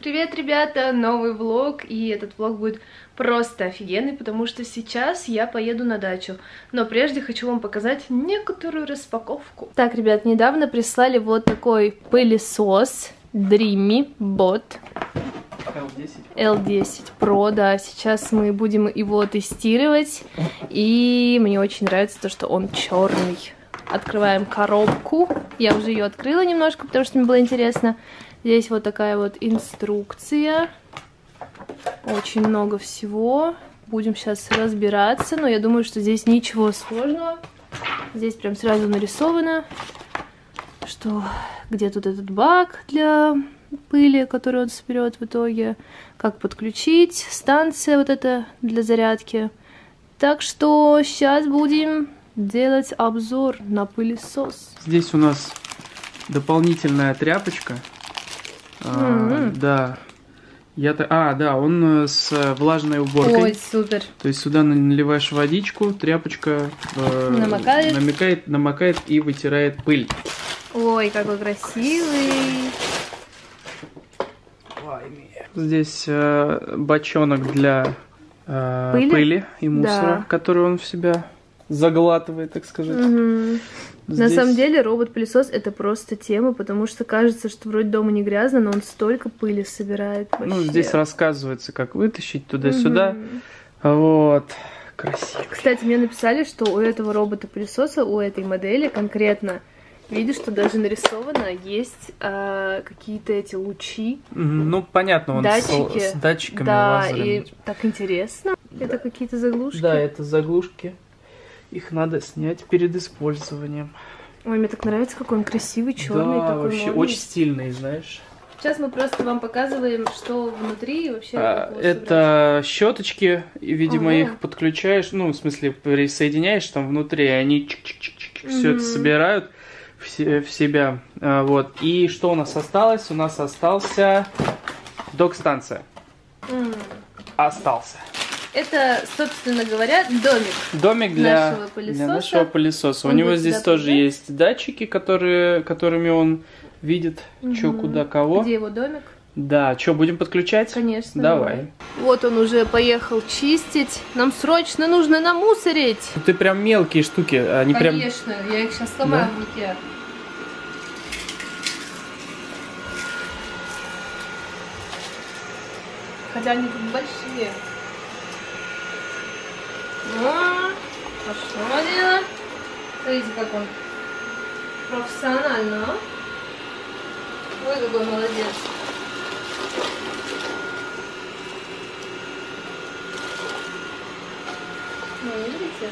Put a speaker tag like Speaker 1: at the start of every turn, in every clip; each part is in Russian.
Speaker 1: Привет, ребята! Новый влог, и этот влог будет просто офигенный, потому что сейчас я поеду на дачу. Но прежде хочу вам показать некоторую распаковку. Так, ребят, недавно прислали вот такой пылесос Dreamy Bot.
Speaker 2: L10.
Speaker 1: L10 Pro, да, сейчас мы будем его тестировать, и мне очень нравится то, что он черный. Открываем коробку, я уже ее открыла немножко, потому что мне было интересно. Здесь вот такая вот инструкция. Очень много всего. Будем сейчас разбираться, но я думаю, что здесь ничего сложного. Здесь прям сразу нарисовано, что где тут этот бак для пыли, который он соберет в итоге, как подключить, станция вот эта для зарядки. Так что сейчас будем делать обзор на пылесос.
Speaker 2: Здесь у нас дополнительная тряпочка а, да. Я то, а, да, он э, с влажной уборкой.
Speaker 1: Ой, супер.
Speaker 2: То есть сюда наливаешь водичку, тряпочка э,
Speaker 1: намокает.
Speaker 2: намекает, намокает и вытирает пыль.
Speaker 1: Ой, какой красивый.
Speaker 2: Здесь э, бочонок для э, пыли? пыли и мусора, да. который он в себя заглатывает, так сказать.
Speaker 1: Угу. Здесь... На самом деле робот-пылесос это просто тема, потому что кажется, что вроде дома не грязно, но он столько пыли собирает.
Speaker 2: Ну, вообще. Ну, здесь рассказывается, как вытащить туда-сюда. Угу. Вот. Красиво.
Speaker 1: Кстати, мне написали, что у этого робота-пылесоса, у этой модели конкретно, видишь, что даже нарисовано, есть э, какие-то эти лучи.
Speaker 2: Ну, понятно, он
Speaker 1: датчики.
Speaker 2: С, с датчиками
Speaker 1: Да,
Speaker 2: лазерами.
Speaker 1: и так интересно. Да. Это какие-то заглушки?
Speaker 2: Да, это заглушки. Их надо снять перед использованием.
Speaker 1: Ой, мне так нравится, какой он красивый, черный
Speaker 2: да,
Speaker 1: такой.
Speaker 2: вообще
Speaker 1: модный.
Speaker 2: очень стильный, знаешь.
Speaker 1: Сейчас мы просто вам показываем, что внутри и вообще.
Speaker 2: А, это щеточки, и, видимо, ага. их подключаешь, ну, в смысле, присоединяешь там внутри, и они чик -чик -чик -чик, все это собирают в, в себя. А, вот. И что у нас осталось? У нас остался док-станция.
Speaker 1: Mm.
Speaker 2: Остался.
Speaker 1: Это, собственно говоря, домик.
Speaker 2: Домик для
Speaker 1: нашего пылесоса.
Speaker 2: Для нашего пылесоса. Он У него здесь тоже придет. есть датчики, которые, которыми он видит, угу. что, куда, кого.
Speaker 1: Где его домик?
Speaker 2: Да, что, будем подключать?
Speaker 1: Конечно.
Speaker 2: Давай.
Speaker 1: Вот он уже поехал чистить. Нам срочно нужно намусорить.
Speaker 2: Ты прям мелкие штуки, они
Speaker 1: Конечно,
Speaker 2: прям...
Speaker 1: я их сейчас сломаю да? в руке. Хотя они тут большие. О, пошло. Смотрите, как он профессионально. Ой, какой молодец. Ну, видите?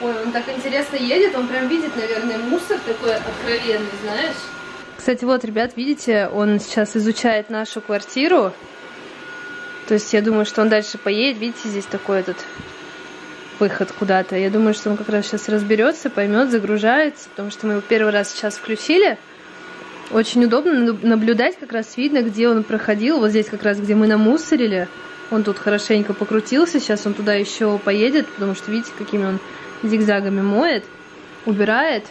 Speaker 1: Ой, он так интересно едет, он прям видит, наверное, мусор такой откровенный, знаешь? Кстати, вот, ребят, видите, он сейчас изучает нашу квартиру. То есть я думаю, что он дальше поедет. Видите, здесь такой этот выход куда-то. Я думаю, что он как раз сейчас разберется, поймет, загружается, потому что мы его первый раз сейчас включили. Очень удобно наблюдать, как раз видно, где он проходил. Вот здесь как раз, где мы намусорили. Он тут хорошенько покрутился, сейчас он туда еще поедет, потому что видите, какими он зигзагами моет, убирает.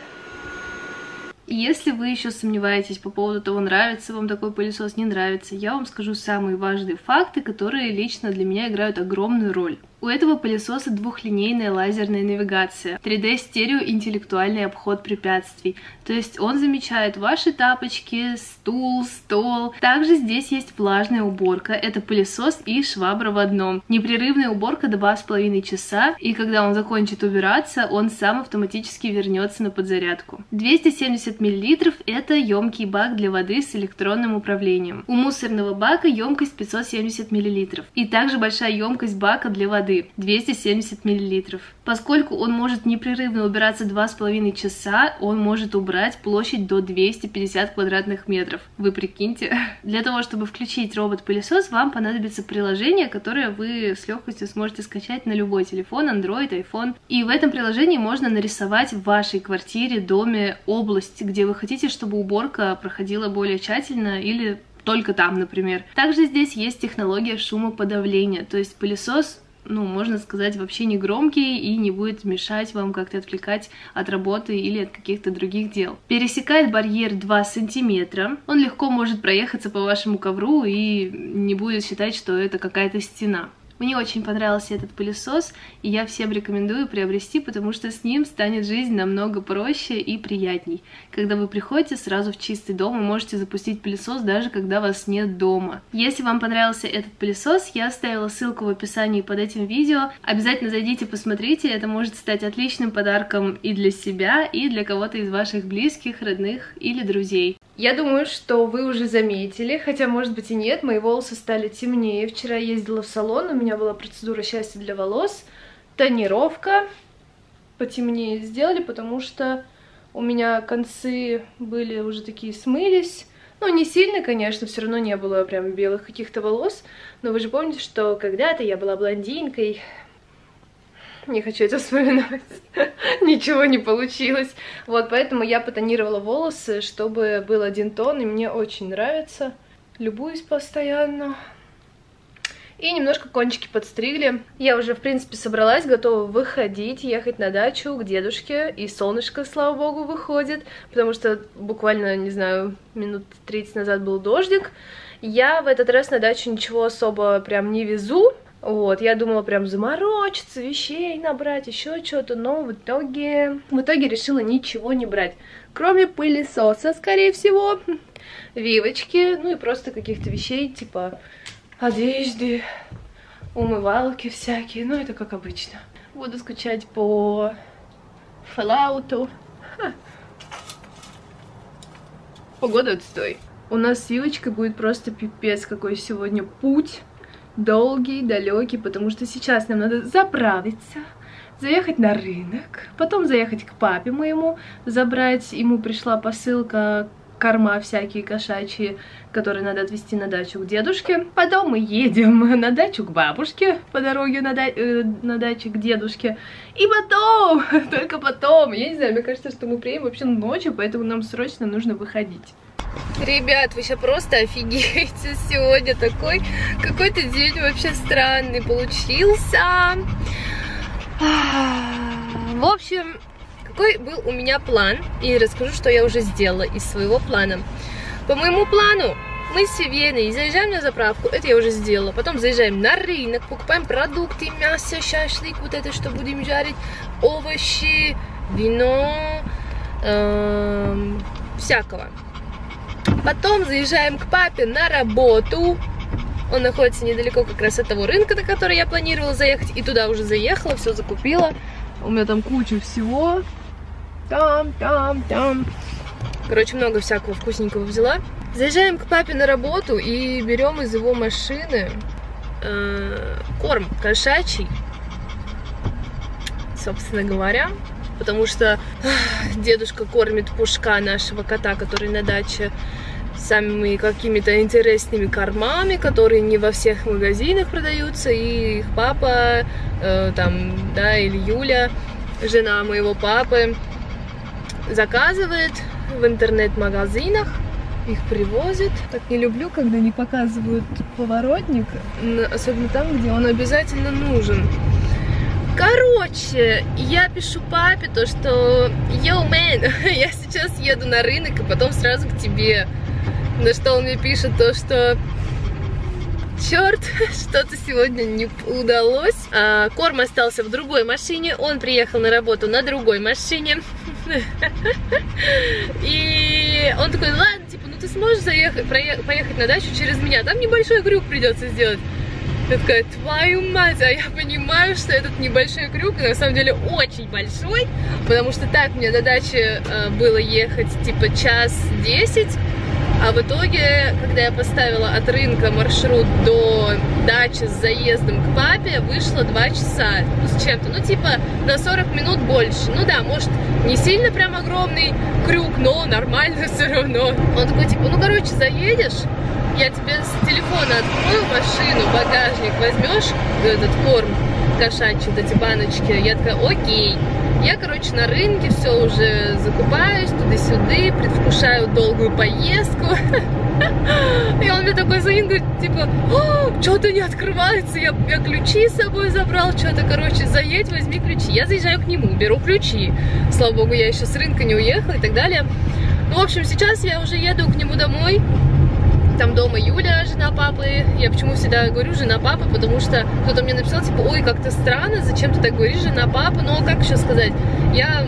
Speaker 1: Если вы еще сомневаетесь по поводу того, нравится вам такой пылесос, не нравится, я вам скажу самые важные факты, которые лично для меня играют огромную роль. У этого пылесоса двухлинейная лазерная навигация, 3D стерео интеллектуальный обход препятствий. То есть он замечает ваши тапочки, стул, стол. Также здесь есть влажная уборка, это пылесос и швабра в одном. Непрерывная уборка 2,5 часа, и когда он закончит убираться, он сам автоматически вернется на подзарядку. 270 мл это емкий бак для воды с электронным управлением. У мусорного бака емкость 570 мл. И также большая емкость бака для воды воды 270 мл. Поскольку он может непрерывно убираться 2,5 часа, он может убрать площадь до 250 квадратных метров. Вы прикиньте. Для того, чтобы включить робот-пылесос, вам понадобится приложение, которое вы с легкостью сможете скачать на любой телефон, Android, iPhone. И в этом приложении можно нарисовать в вашей квартире, доме область, где вы хотите, чтобы уборка проходила более тщательно или только там, например. Также здесь есть технология шумоподавления, то есть пылесос ну, можно сказать, вообще не громкий и не будет мешать вам как-то отвлекать от работы или от каких-то других дел. Пересекает барьер 2 сантиметра. Он легко может проехаться по вашему ковру и не будет считать, что это какая-то стена. Мне очень понравился этот пылесос, и я всем рекомендую приобрести, потому что с ним станет жизнь намного проще и приятней. Когда вы приходите сразу в чистый дом, вы можете запустить пылесос даже когда вас нет дома. Если вам понравился этот пылесос, я оставила ссылку в описании под этим видео. Обязательно зайдите, посмотрите, это может стать отличным подарком и для себя, и для кого-то из ваших близких, родных или друзей. Я думаю, что вы уже заметили, хотя, может быть, и нет, мои волосы стали темнее. Вчера ездила в салон, у меня была процедура счастья для волос, тонировка, потемнее сделали, потому что у меня концы были уже такие смылись. Ну, не сильно, конечно, все равно не было прям белых каких-то волос, но вы же помните, что когда-то я была блондинкой, не хочу это вспоминать. Ничего не получилось. Вот, поэтому я потонировала волосы, чтобы был один тон, и мне очень нравится. Любуюсь постоянно. И немножко кончики подстригли. Я уже, в принципе, собралась, готова выходить, ехать на дачу к дедушке. И солнышко, слава богу, выходит, потому что буквально, не знаю, минут 30 назад был дождик. Я в этот раз на дачу ничего особо прям не везу, вот, я думала прям заморочиться, вещей набрать, еще что-то, но в итоге... В итоге решила ничего не брать, кроме пылесоса, скорее всего, вивочки, ну и просто каких-то вещей, типа одежды, умывалки всякие, ну это как обычно. Буду скучать по Fallout. Погода отстой. У нас с Вивочкой будет просто пипец какой сегодня путь долгий, далекий, потому что сейчас нам надо заправиться, заехать на рынок, потом заехать к папе моему, забрать, ему пришла посылка корма всякие кошачьи, которые надо отвезти на дачу к дедушке. Потом мы едем на дачу к бабушке по дороге на, да э, на дачу к дедушке. И потом, только потом, я не знаю, мне кажется, что мы приедем вообще ночью, поэтому нам срочно нужно выходить. Ребят, вы сейчас просто офигеете. Сегодня такой какой-то день вообще странный получился. В общем, какой был у меня план. И расскажу, что я уже сделала из своего плана. По моему плану мы с Веной заезжаем на заправку, это я уже сделала. Потом заезжаем на рынок, покупаем продукты, мясо, шашлык, вот это, что будем жарить, овощи, вино, эм, всякого. Потом заезжаем к папе на работу. Он находится недалеко как раз от того рынка, на который я планировала заехать. И туда уже заехала, все закупила. У меня там куча всего. Там, там, там. Короче, много всякого вкусненького взяла. Заезжаем к папе на работу и берем из его машины э, корм кошачий. Собственно говоря, потому что дедушка кормит пушка нашего кота, который на даче самыми какими-то интересными кормами, которые не во всех магазинах продаются, и их папа, э, там, да, или Юля, жена моего папы, заказывает в интернет-магазинах, их привозят. Так не люблю, когда не показывают поворотник, особенно там, где он обязательно нужен. Короче, я пишу папе то, что Йоу, мэн, я сейчас еду на рынок и потом сразу к тебе. На что он мне пишет то, что черт, что-то сегодня не удалось. А, корм остался в другой машине, он приехал на работу на другой машине. И он такой, ладно, типа, ну ты сможешь заехать, поехать на дачу через меня, там небольшой крюк придется сделать. Я такая, твою мать, а я понимаю, что этот небольшой крюк на самом деле очень большой, потому что так мне до дачи э, было ехать типа час десять, а в итоге, когда я поставила от рынка маршрут до дачи с заездом к папе, вышло 2 часа ну, с чем-то. Ну, типа, на 40 минут больше. Ну да, может, не сильно прям огромный крюк, но нормально все равно. Он такой, типа, ну, короче, заедешь, я тебе с телефона открою машину, багажник возьмешь, этот корм кошачий, вот эти баночки. Я такая, окей. Я, короче, на рынке все уже закупаюсь туда-сюда, предвкушаю долгую поездку. И он мне такой звонит, говорит, типа, что-то не открывается, я, я ключи с собой забрал, что-то, короче, заедь, возьми ключи. Я заезжаю к нему, беру ключи. Слава богу, я еще с рынка не уехала и так далее. Ну, в общем, сейчас я уже еду к нему домой. Там дома Юля, жена папы. Я почему всегда говорю жена папы, потому что кто-то мне написал, типа, ой, как-то странно, зачем ты так говоришь, жена папы. Ну, а как еще сказать? Я,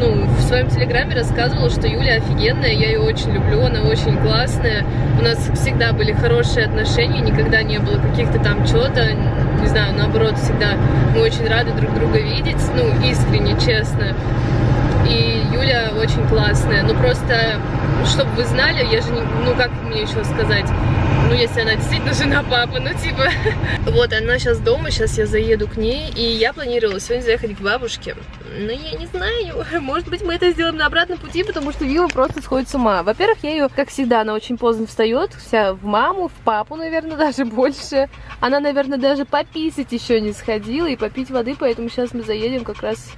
Speaker 1: ну, в своем телеграме рассказывала, что Юля офигенная, я ее очень люблю, она очень классная. У нас всегда были хорошие отношения, никогда не было каких-то там чего-то, не знаю, наоборот, всегда мы очень рады друг друга видеть, ну, искренне, честно. И Юля очень классная. Ну просто, чтобы вы знали, я же не... Ну как мне еще сказать? Ну если она действительно жена папы, ну типа... Вот, она сейчас дома, сейчас я заеду к ней. И я планировала сегодня заехать к бабушке. Но я не знаю, может быть мы это сделаем на обратном пути, потому что Вива просто сходит с ума. Во-первых, я ее, как всегда, она очень поздно встает, вся в маму, в папу, наверное, даже больше. Она, наверное, даже пописать еще не сходила и попить воды, поэтому сейчас мы заедем как раз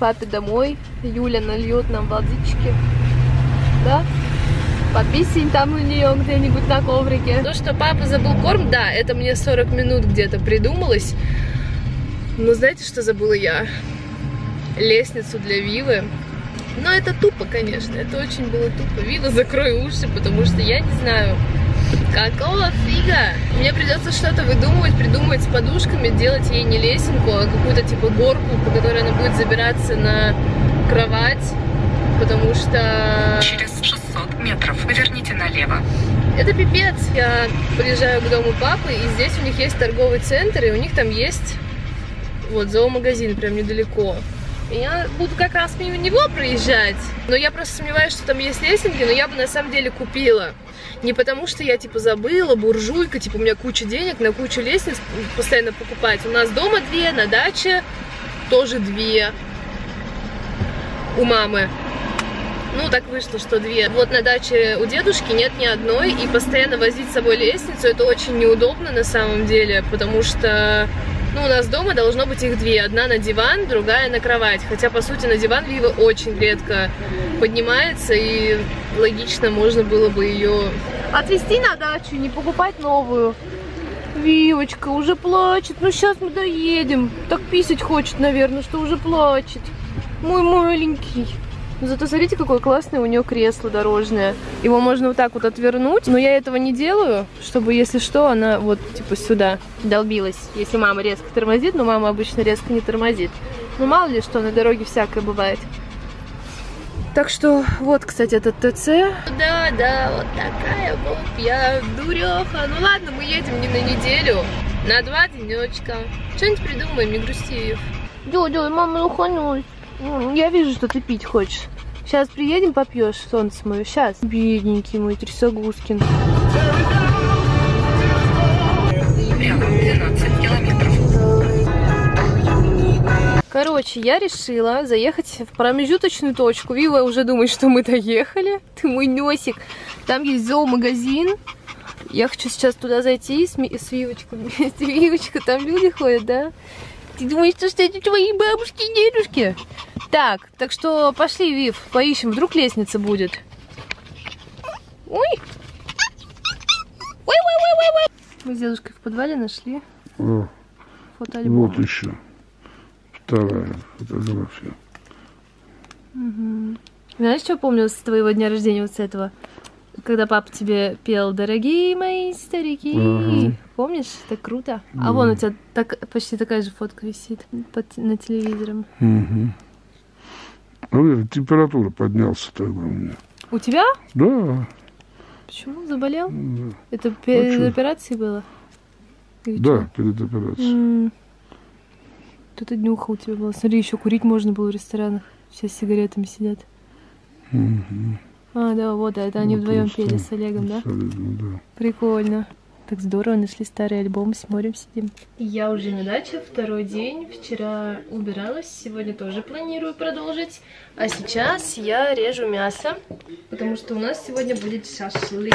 Speaker 1: папе домой. Юля нальет нам водички. Да? Пописень там у нее где-нибудь на коврике. То, что папа забыл корм, да, это мне 40 минут где-то придумалось. Но знаете, что забыла я? Лестницу для Вивы. Но это тупо, конечно, это очень было тупо. Вива, закрой уши, потому что я не знаю, Какого фига? Мне придется что-то выдумывать, придумывать с подушками, делать ей не лесенку, а какую-то типа горку, по которой она будет забираться на кровать, потому что...
Speaker 3: Через 600 метров поверните налево.
Speaker 1: Это пипец. Я приезжаю к дому папы, и здесь у них есть торговый центр, и у них там есть вот зоомагазин прям недалеко. И я буду как раз мимо него проезжать. Но я просто сомневаюсь, что там есть лесенки, но я бы на самом деле купила. Не потому, что я, типа, забыла, буржуйка, типа, у меня куча денег на кучу лестниц постоянно покупать. У нас дома две, на даче тоже две. У мамы. Ну, так вышло, что две. Вот на даче у дедушки нет ни одной, и постоянно возить с собой лестницу, это очень неудобно на самом деле, потому что ну, у нас дома должно быть их две. Одна на диван, другая на кровать. Хотя, по сути, на диван Вива очень редко поднимается, и логично можно было бы ее отвезти на дачу, не покупать новую. Вивочка уже плачет. Ну, сейчас мы доедем. Так писать хочет, наверное, что уже плачет. Мой маленький. Зато смотрите, какое классное у нее кресло дорожное. Его можно вот так вот отвернуть, но я этого не делаю, чтобы, если что, она вот типа сюда долбилась. Если мама резко тормозит, но мама обычно резко не тормозит. Ну мало ли что, на дороге всякое бывает. Так что вот, кстати, этот ТЦ. Да, да, вот такая вот я дуреха. Ну ладно, мы едем не на неделю, на два денечка. Что-нибудь придумаем, не грусти. Дядя, мама уханулась. Ну, я вижу, что ты пить хочешь. Сейчас приедем, попьешь, солнце мое. Сейчас. Бедненький мой Трясогузкин. Короче, я решила заехать в промежуточную точку. Вива уже думает, что мы доехали. Ты мой носик. Там есть зоомагазин. Я хочу сейчас туда зайти с, Вивочкой. С Вивочкой, там люди ходят, да? Ты думаешь, что это твои бабушки и дедушки? Так, так что пошли, Вив, поищем, вдруг лестница будет. Ой! Ой, ой, ой, ой, ой! Мы с дедушкой в подвале нашли
Speaker 4: О,
Speaker 1: фотоальбом.
Speaker 4: вот еще. Вторая фотография.
Speaker 1: Угу. Знаешь, что помню с твоего дня рождения вот с этого? Когда папа тебе пел «Дорогие мои старики».
Speaker 4: Ага.
Speaker 1: Помнишь? Так круто. А вон у тебя так, почти такая же фотка висит под, на телевизором.
Speaker 4: Угу. Ну, температура поднялся тогда у меня.
Speaker 1: У тебя?
Speaker 4: Да.
Speaker 1: Почему? Заболел?
Speaker 4: Да,
Speaker 1: Это перед
Speaker 4: чё?
Speaker 1: операцией было? Или
Speaker 4: да
Speaker 1: чё?
Speaker 4: перед операцией.
Speaker 1: Тут и днюха у тебя была. Смотри, еще курить можно было в ресторанах. Все с сигаретами сидят.
Speaker 4: Мгм.
Speaker 1: А, да, вот, это они
Speaker 4: Вот
Speaker 1: вдвоем
Speaker 4: он
Speaker 1: пели
Speaker 4: сам.
Speaker 1: с Олегом, да?
Speaker 4: Олегом, да.
Speaker 1: Прикольно. Так здорово, нашли старый альбом, смотрим, сидим. Я уже на даче, второй день. Вчера убиралась, сегодня тоже планирую продолжить. А сейчас я режу мясо, потому что у нас сегодня будет шашлык.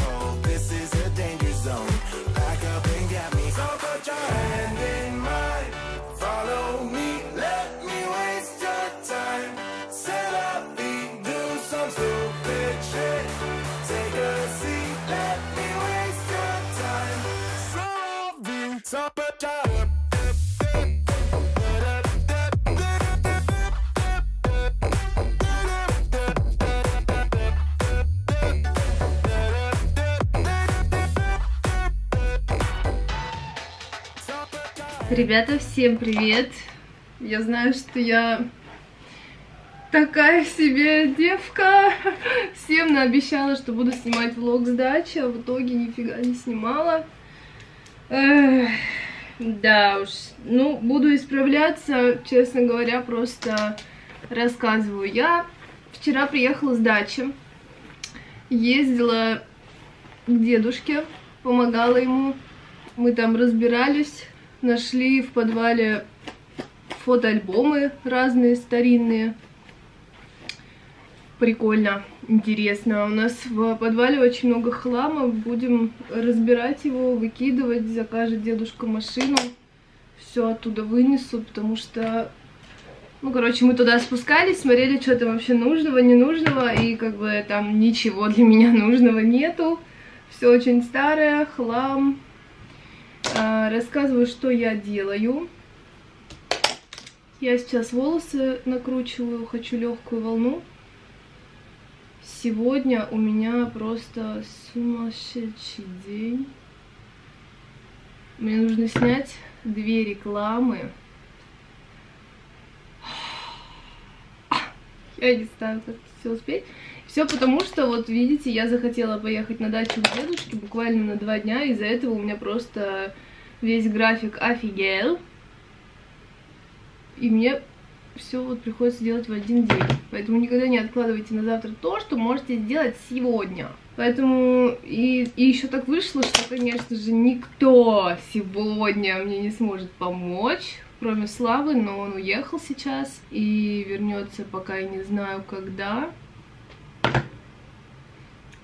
Speaker 1: Ребята, всем привет! Я знаю, что я такая себе девка. Всем наобещала, что буду снимать влог с дачи, а в итоге нифига не снимала. Эх, да уж, ну, буду исправляться, честно говоря, просто рассказываю. Я вчера приехала с дачи, ездила к дедушке, помогала ему. Мы там разбирались, нашли в подвале фотоальбомы разные, старинные. Прикольно, интересно. У нас в подвале очень много хлама. Будем разбирать его, выкидывать. Закажет дедушка машину. Все оттуда вынесут, потому что... Ну, короче, мы туда спускались, смотрели, что там вообще нужного, ненужного. И как бы там ничего для меня нужного нету. Все очень старое, хлам. А, рассказываю, что я делаю. Я сейчас волосы накручиваю, хочу легкую волну. Сегодня у меня просто сумасшедший день. Мне нужно снять две рекламы. Я не знаю, все успеть. Все потому, что, вот видите, я захотела поехать на дачу к дедушке буквально на два дня. Из-за этого у меня просто весь график офигел. И мне все вот приходится делать в один день. Поэтому никогда не откладывайте на завтра то, что можете сделать сегодня. Поэтому и, и еще так вышло, что, конечно же, никто сегодня мне не сможет помочь, кроме Славы, но он уехал сейчас и вернется пока я не знаю когда.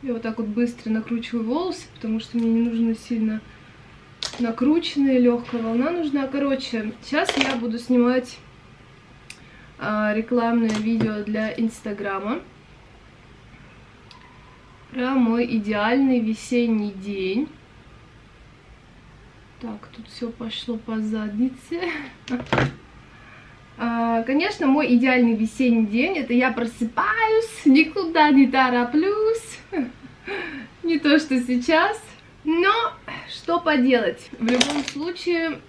Speaker 1: Я вот так вот быстро накручиваю волосы, потому что мне не нужно сильно накрученные, легкая волна нужна. Короче, сейчас я буду снимать а, рекламное видео для Инстаграма про мой идеальный весенний день. Так, тут все пошло по заднице. А, конечно, мой идеальный весенний день это я просыпаюсь, никуда не тороплюсь. Не то, что сейчас. Но что поделать? В любом случае,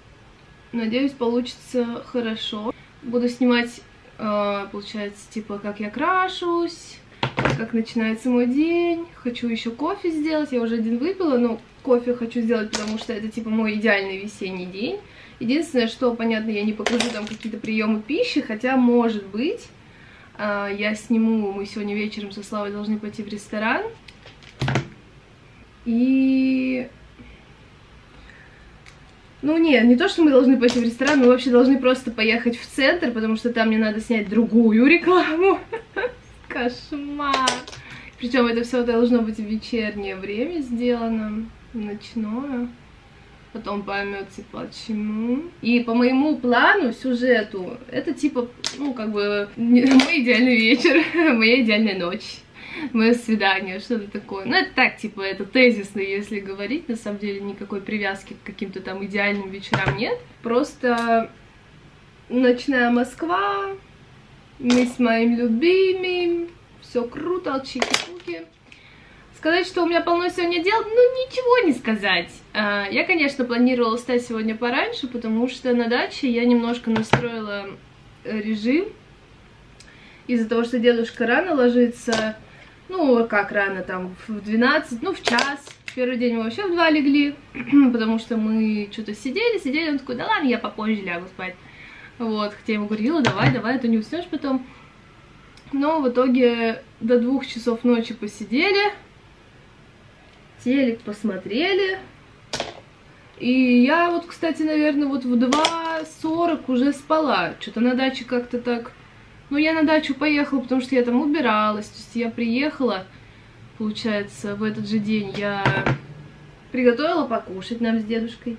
Speaker 1: надеюсь, получится хорошо. Буду снимать а, получается, типа, как я крашусь, как начинается мой день. Хочу еще кофе сделать, я уже один выпила, но кофе хочу сделать, потому что это, типа, мой идеальный весенний день. Единственное, что, понятно, я не покажу там какие-то приемы пищи, хотя, может быть, а, я сниму, мы сегодня вечером со Славой должны пойти в ресторан. И ну нет, не то, что мы должны пойти в ресторан, мы вообще должны просто поехать в центр, потому что там мне надо снять другую рекламу. Кошмар. Причем это все должно быть в вечернее время сделано, ночное. Потом поймете почему. И по моему плану, сюжету, это типа, ну, как бы, мой идеальный вечер, моя идеальная ночь мое свидание, что-то такое. Ну, это так, типа, это тезисно, если говорить. На самом деле никакой привязки к каким-то там идеальным вечерам нет. Просто ночная Москва, мы с моим любимым, все круто, чики-пуки. Сказать, что у меня полно сегодня дел, ну, ничего не сказать. А, я, конечно, планировала встать сегодня пораньше, потому что на даче я немножко настроила э, режим. Из-за того, что дедушка рано ложится, ну, как рано, там, в 12, ну, в час. Первый день мы вообще в 2 легли, потому что мы что-то сидели, сидели, он такой, да ладно, я попозже лягу спать. Вот, хотя я ему говорила, давай, давай, а то не уснешь потом. Но в итоге до двух часов ночи посидели, телек посмотрели. И я вот, кстати, наверное, вот в 2.40 уже спала. Что-то на даче как-то так ну, я на дачу поехала, потому что я там убиралась. То есть я приехала, получается, в этот же день я приготовила покушать нам с дедушкой.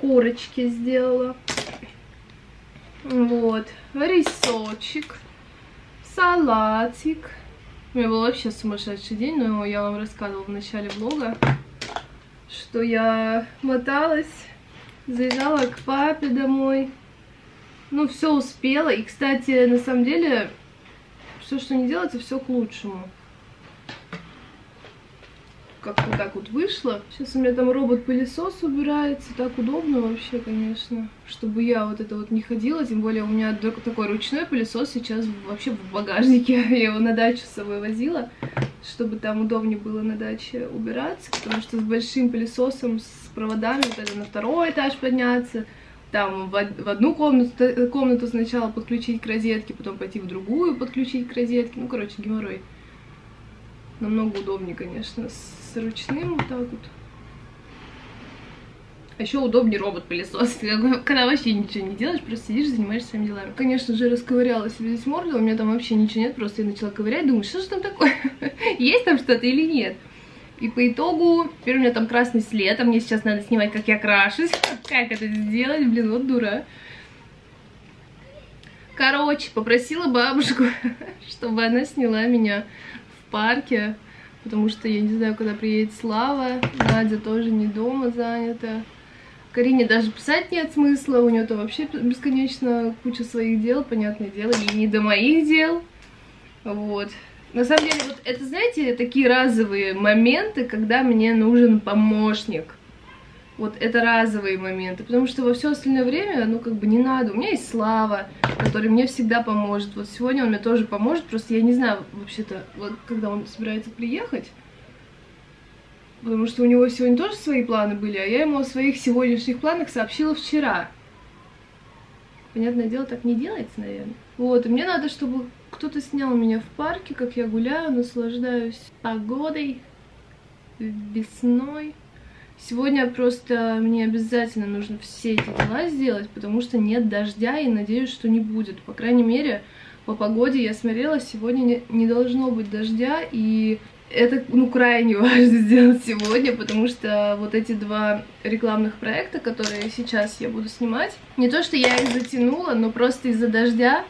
Speaker 1: Курочки сделала. Вот. Рисочек. Салатик. У меня был вообще сумасшедший день, но я вам рассказывала в начале влога, что я моталась, заезжала к папе домой, ну, все успела. И, кстати, на самом деле, все, что не делается, все к лучшему. Как-то так вот вышло. Сейчас у меня там робот-пылесос убирается, так удобно вообще, конечно, чтобы я вот это вот не ходила, тем более у меня такой ручной пылесос сейчас вообще в багажнике, я его на дачу с собой возила, чтобы там удобнее было на даче убираться, потому что с большим пылесосом, с проводами, вот это на второй этаж подняться, там в, одну комнату, комнату сначала подключить к розетке, потом пойти в другую подключить к розетке, ну, короче, геморрой. Намного удобнее, конечно, с ручным вот так вот. А еще удобнее робот-пылесос, когда вообще ничего не делаешь, просто сидишь, занимаешься своими делами. Конечно же, расковыряла себе здесь морду, у меня там вообще ничего нет, просто я начала ковырять, думаю, что же там такое? Есть там что-то или нет? И по итогу, теперь у меня там красный след, а мне сейчас надо снимать, как я крашусь. Как это сделать? Блин, вот дура. Короче, попросила бабушку, чтобы она сняла меня парке, потому что я не знаю, когда приедет Слава. Надя тоже не дома занята. Карине даже писать нет смысла, у нее то вообще бесконечно куча своих дел, понятное дело, и не до моих дел. Вот. На самом деле, вот это, знаете, такие разовые моменты, когда мне нужен помощник. Вот это разовые моменты, потому что во все остальное время, ну, как бы не надо. У меня есть Слава, который мне всегда поможет. Вот сегодня он мне тоже поможет, просто я не знаю, вообще-то, вот когда он собирается приехать, потому что у него сегодня тоже свои планы были, а я ему о своих сегодняшних планах сообщила вчера. Понятное дело, так не делается, наверное. Вот, и мне надо, чтобы кто-то снял меня в парке, как я гуляю, наслаждаюсь погодой, весной. Сегодня просто мне обязательно нужно все эти дела сделать, потому что нет дождя и надеюсь, что не будет. По крайней мере, по погоде я смотрела, сегодня не, должно быть дождя, и это, ну, крайне важно сделать сегодня, потому что вот эти два рекламных проекта, которые сейчас я буду снимать, не то, что я их затянула, но просто из-за дождя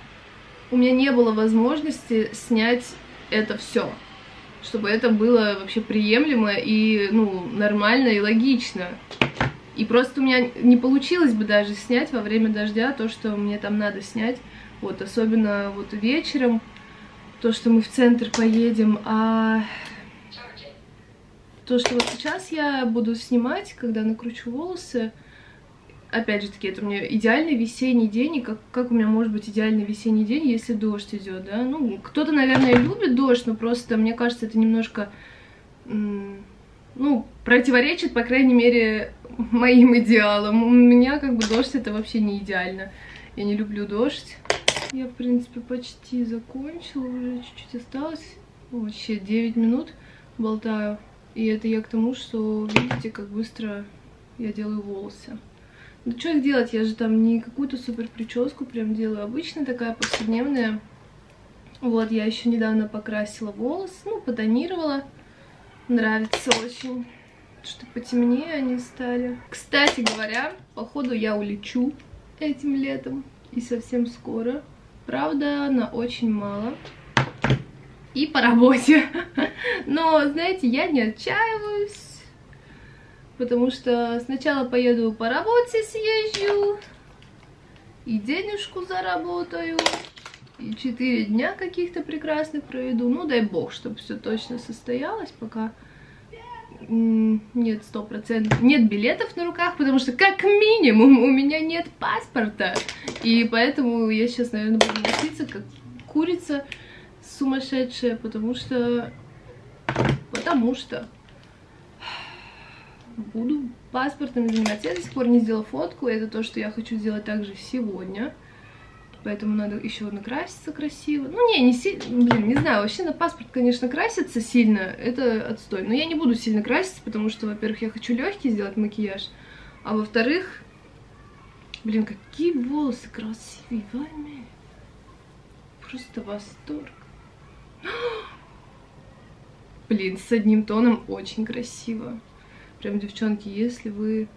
Speaker 1: у меня не было возможности снять это все чтобы это было вообще приемлемо и, ну, нормально и логично. И просто у меня не получилось бы даже снять во время дождя то, что мне там надо снять. Вот, особенно вот вечером, то, что мы в центр поедем, а то, что вот сейчас я буду снимать, когда накручу волосы, опять же таки, это у меня идеальный весенний день, и как, как у меня может быть идеальный весенний день, если дождь идет, да? Ну, кто-то, наверное, любит дождь, но просто, мне кажется, это немножко, ну, противоречит, по крайней мере, моим идеалам. У меня, как бы, дождь это вообще не идеально. Я не люблю дождь. Я, в принципе, почти закончила, уже чуть-чуть осталось. Вообще 9 минут болтаю. И это я к тому, что, видите, как быстро я делаю волосы. Ну что их делать, я же там не какую-то супер прическу прям делаю, обычная такая повседневная. Вот, я еще недавно покрасила волосы, ну, потонировала. Нравится очень, что потемнее они стали. Кстати говоря, походу я улечу этим летом и совсем скоро. Правда, на очень мало. И по работе. Но, знаете, я не отчаиваюсь потому что сначала поеду по работе съезжу, и денежку заработаю, и четыре дня каких-то прекрасных проведу. Ну, дай бог, чтобы все точно состоялось, пока нет сто процентов, нет билетов на руках, потому что как минимум у меня нет паспорта. И поэтому я сейчас, наверное, буду носиться как курица сумасшедшая, потому что... Потому что буду паспортом заниматься. Я до сих пор не сделала фотку, это то, что я хочу сделать также сегодня. Поэтому надо еще накраситься красиво. Ну, не, не сильно, блин, не знаю, вообще на паспорт, конечно, краситься сильно, это отстой. Но я не буду сильно краситься, потому что, во-первых, я хочу легкий сделать макияж, а во-вторых, блин, какие волосы красивые, вами. Просто восторг. Блин, с одним тоном очень красиво. Прям, девчонки, если вы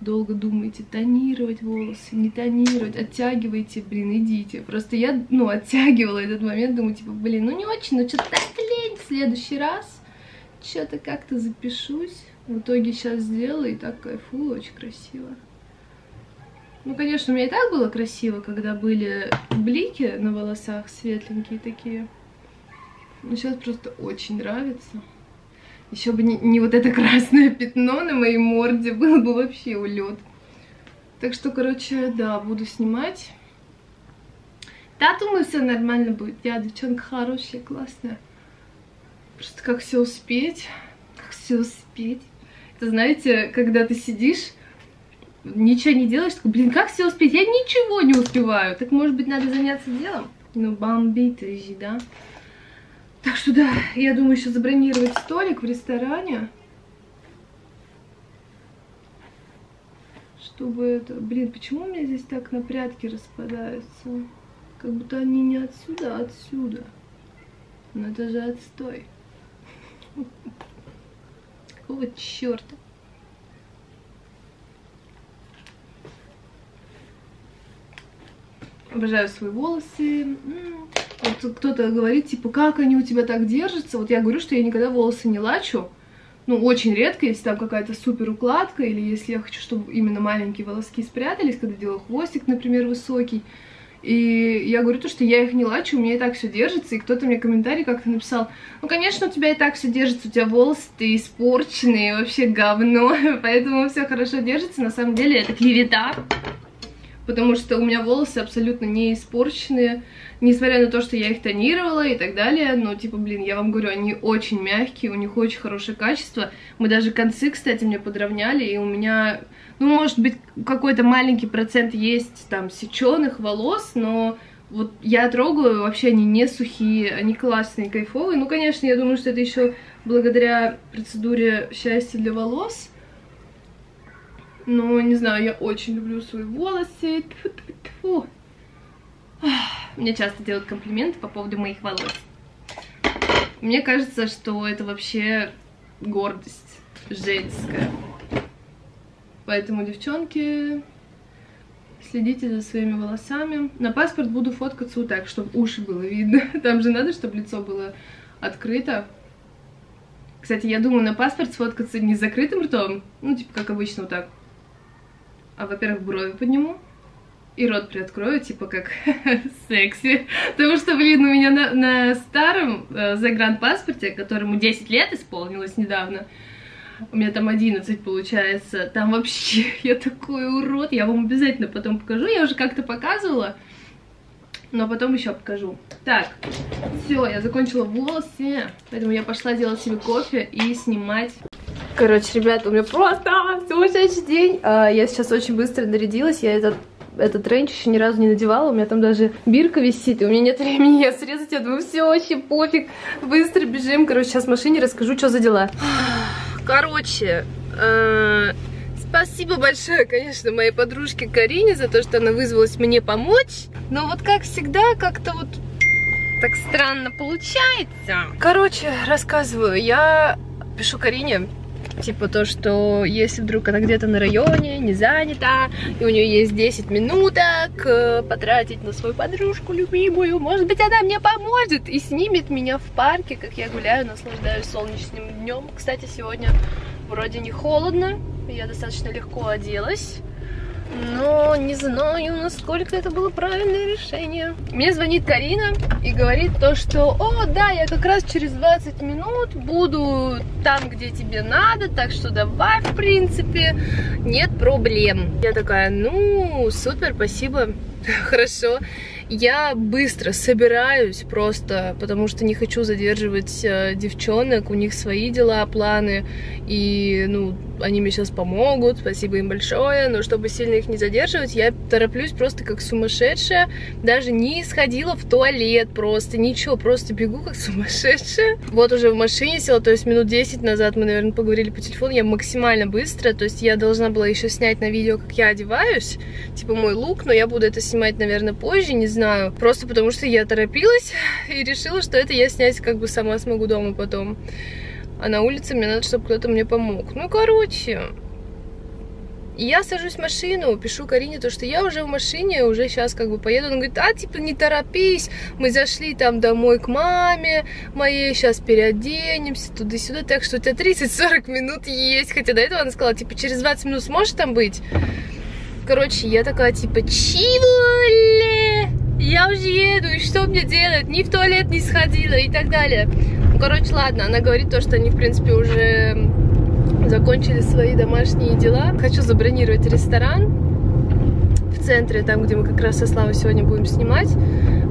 Speaker 1: долго думаете, тонировать волосы, не тонировать, оттягивайте, блин, идите. Просто я, ну, оттягивала этот момент, думаю, типа, блин, ну не очень, но что-то так лень, в следующий раз что-то как-то запишусь. В итоге сейчас сделала и так кайфую, очень красиво. Ну, конечно, у меня и так было красиво, когда были блики на волосах светленькие такие. Но сейчас просто очень нравится. Еще бы не, не вот это красное пятно на моей морде, было бы вообще улет. Так что, короче, да, буду снимать. Да, думаю, все нормально будет. Я девчонка хорошая, классная. Просто как все успеть, как все успеть. Это знаете, когда ты сидишь, ничего не делаешь, такой, блин, как все успеть? Я ничего не успеваю. Так, может быть, надо заняться делом? Ну, бомбит да? Так что да, я думаю еще забронировать столик в ресторане. Чтобы это... Блин, почему у меня здесь так на прятки распадаются? Как будто они не отсюда, а отсюда. Но это же отстой. Какого черта? Обожаю свои волосы. Вот кто-то говорит, типа, как они у тебя так держатся? Вот я говорю, что я никогда волосы не лачу. Ну, очень редко, если там какая-то супер укладка, или если я хочу, чтобы именно маленькие волоски спрятались, когда делаю хвостик, например, высокий. И я говорю то, что я их не лачу, у меня и так все держится. И кто-то мне комментарий как-то написал, ну, конечно, у тебя и так все держится, у тебя волосы-то испорченные, вообще говно, поэтому все хорошо держится. На самом деле это клевета, потому что у меня волосы абсолютно не испорченные, несмотря на то, что я их тонировала и так далее, но, типа, блин, я вам говорю, они очень мягкие, у них очень хорошее качество. Мы даже концы, кстати, мне подровняли, и у меня ну, может быть, какой-то маленький процент есть там сеченых волос, но вот я трогаю, вообще они не сухие, они классные, кайфовые. Ну, конечно, я думаю, что это еще благодаря процедуре счастья для волос. Но, не знаю, я очень люблю свои волосы. Тьфу -тьфу -тьфу. Мне часто делают комплименты по поводу моих волос. Мне кажется, что это вообще гордость женская. Поэтому, девчонки, следите за своими волосами. На паспорт буду фоткаться вот так, чтобы уши было видно. Там же надо, чтобы лицо было открыто. Кстати, я думаю, на паспорт сфоткаться не с закрытым ртом, ну, типа, как обычно, вот так. А, во-первых, брови подниму и рот приоткрою, типа, как секси. Потому что, блин, у меня на, на старом э, загранпаспорте, которому 10 лет исполнилось недавно, у меня там 11 получается, там вообще я такой урод, я вам обязательно потом покажу, я уже как-то показывала, но потом еще покажу. Так, все, я закончила волосы, поэтому я пошла делать себе кофе и снимать. Короче, ребята, у меня просто сумасшедший день. А, я сейчас очень быстро нарядилась, я этот этот тренч еще ни разу не надевала, у меня там даже бирка висит, и у меня нет времени ее срезать, я думаю, все, вообще пофиг, быстро бежим, короче, сейчас в машине расскажу, что за дела. Короче, э, спасибо большое, конечно, моей подружке Карине за то, что она вызвалась мне помочь. Но вот как всегда, как-то вот так странно получается. Короче, рассказываю. Я пишу Карине, Типа то, что если вдруг она где-то на районе, не занята, и у нее есть 10 минуток э, потратить на свою подружку любимую, может быть, она мне поможет и снимет меня в парке, как я гуляю, наслаждаюсь солнечным днем. Кстати, сегодня вроде не холодно, я достаточно легко оделась но не знаю, насколько это было правильное решение. Мне звонит Карина и говорит то, что, о, да, я как раз через 20 минут буду там, где тебе надо, так что давай, в принципе, нет проблем. Я такая, ну, супер, спасибо, хорошо. Я быстро собираюсь просто, потому что не хочу задерживать э, девчонок, у них свои дела, планы, и, ну, они мне сейчас помогут, спасибо им большое, но чтобы сильно их не задерживать, я тороплюсь просто как сумасшедшая, даже не сходила в туалет просто, ничего, просто бегу как сумасшедшая. Вот уже в машине села, то есть минут 10 назад мы, наверное, поговорили по телефону, я максимально быстро, то есть я должна была еще снять на видео, как я одеваюсь, типа мой лук, но я буду это снимать, наверное, позже, не знаю, просто потому что я торопилась и решила, что это я снять как бы сама смогу дома потом. А на улице мне надо, чтобы кто-то мне помог. Ну, короче, я сажусь в машину, пишу Карине то, что я уже в машине, уже сейчас как бы поеду. Он говорит, а, типа, не торопись, мы зашли там домой к маме моей, сейчас переоденемся туда-сюда, так что у тебя 30-40 минут есть. Хотя до этого она сказала, типа, через 20 минут сможешь там быть? Короче, я такая, типа, чего? Я уже еду, и что мне делать? Ни в туалет не сходила и так далее. Короче, ладно, она говорит то, что они, в принципе, уже закончили свои домашние дела. Хочу забронировать ресторан в центре, там, где мы как раз со Славой сегодня будем снимать.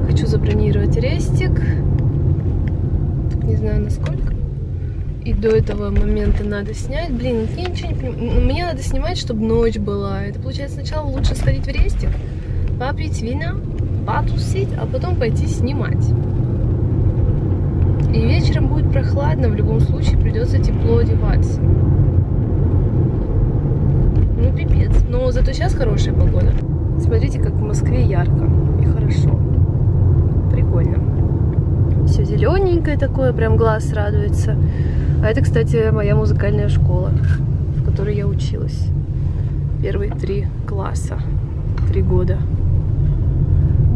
Speaker 1: Хочу забронировать рестик. Не знаю, насколько. И до этого момента надо снять. Блин, я ничего не понимаю. Мне надо снимать, чтобы ночь была. Это получается сначала лучше сходить в рестик, попить вина, потусить, а потом пойти снимать. И вечером будет прохладно, в любом случае придется тепло одеваться. Ну, пипец. Но зато сейчас хорошая погода. Смотрите, как в Москве ярко и хорошо. Прикольно. Все зелененькое такое, прям глаз радуется. А это, кстати, моя музыкальная школа, в которой я училась. Первые три класса, три года.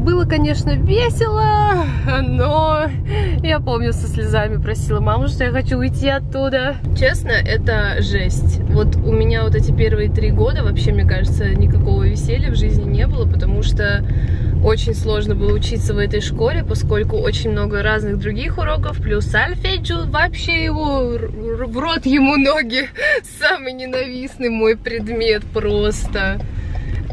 Speaker 1: Было, конечно, весело, но я помню, со слезами просила маму, что я хочу уйти оттуда. Честно, это жесть. Вот у меня вот эти первые три года вообще, мне кажется, никакого веселья в жизни не было, потому что очень сложно было учиться в этой школе, поскольку очень много разных других уроков, плюс сальфеджио, вообще его, в рот ему ноги, самый ненавистный мой предмет просто